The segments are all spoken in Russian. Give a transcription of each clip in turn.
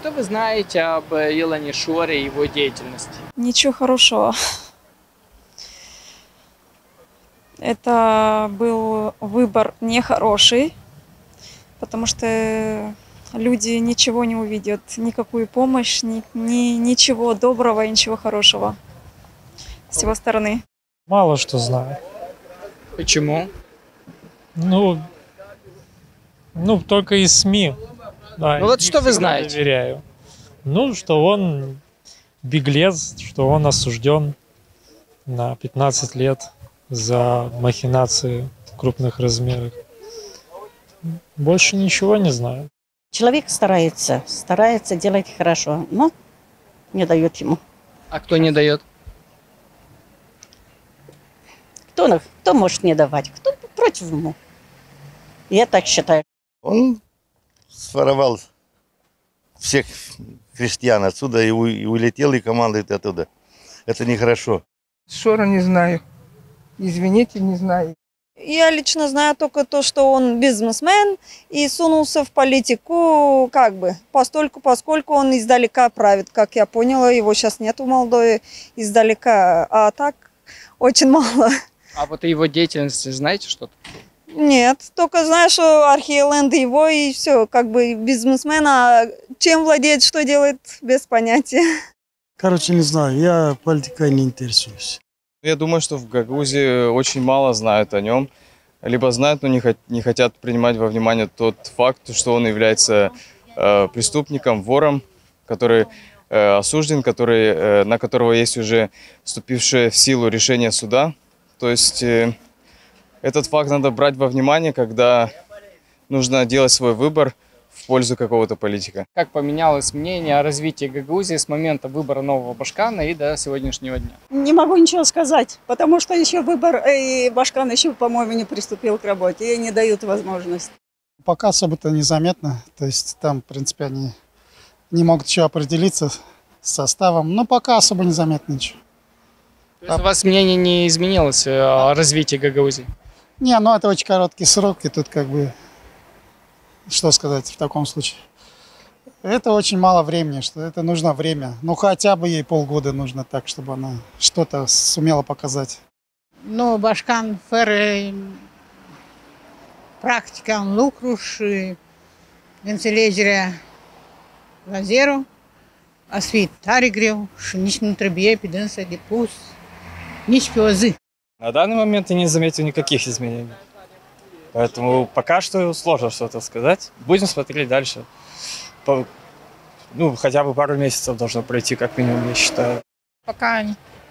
Что вы знаете об Илоне Шоре и его деятельности? Ничего хорошего. Это был выбор нехороший, потому что люди ничего не увидят, никакую помощь, ни, ни, ничего доброго и ничего хорошего с его стороны. Мало что знаю. Почему? Ну, ну только из СМИ. Да, Ну вот что вы знаете? Доверяю. Ну, что он беглец, что он осужден на 15 лет за махинации в крупных размерах. Больше ничего не знаю. Человек старается, старается делать хорошо, но не дает ему. А кто не дает? Кто, кто может не давать, кто против ему. Я так считаю. Он своровал всех крестьян отсюда и, у- и улетел, и командует оттуда. Это нехорошо. Шора не знаю. Извините, не знаю. Я лично знаю только то, что он бизнесмен и сунулся в политику, как бы, постольку, поскольку он издалека правит, как я поняла, его сейчас нет в Молдове издалека, а так очень мало. А вот о его деятельности знаете что-то? Нет, только знаю, что Архиеленд его и все, как бы бизнесмен, а чем владеет, что делает, без понятия. Короче, не знаю, я политикой не интересуюсь. Я думаю, что в Гагаузии очень мало знают о нем. Либо знают, но не, хот- не хотят принимать во внимание тот факт, что он является э, преступником, вором, который э, осужден, который, э, на которого есть уже вступившее в силу решение суда. То есть э, этот факт надо брать во внимание, когда нужно делать свой выбор в пользу какого-то политика. Как поменялось мнение о развитии Гагаузии с момента выбора нового Башкана и до сегодняшнего дня? Не могу ничего сказать, потому что еще выбор, э, и Башкан еще, по-моему, не приступил к работе, и не дают возможность. Пока особо-то незаметно, то есть там, в принципе, они не могут еще определиться с составом, но пока особо незаметно ничего. То есть у вас мнение не изменилось э, о развитии Гагаузии? Не, ну это очень короткий срок, и тут как бы, что сказать в таком случае. Это очень мало времени, что это нужно время. Ну хотя бы ей полгода нужно так, чтобы она что-то сумела показать. Nu, Bașcan, fără practica în lucru și înțelegerea la zero, a fi tare greu На данный момент я не заметил никаких изменений. Поэтому пока что сложно что-то сказать. Будем смотреть дальше. По- ну, хотя бы пару месяцев должно пройти, как минимум, я считаю. Пока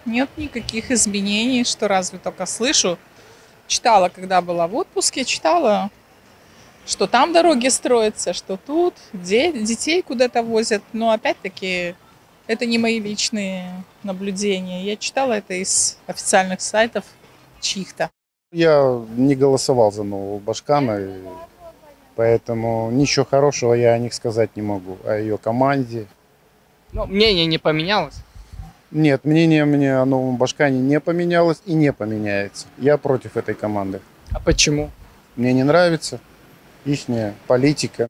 нет никаких изменений, что разве только слышу. Читала, когда была в отпуске, читала, что там дороги строятся, что тут, где детей куда-то возят. Но опять-таки это не мои личные наблюдения. Я читала это из официальных сайтов чьих-то. Я не голосовал за нового Башкана, и поэтому ничего хорошего я о них сказать не могу. О ее команде. Ну, мнение не поменялось? Нет, мнение мне о новом Башкане не поменялось и не поменяется. Я против этой команды. А почему? Мне не нравится их политика.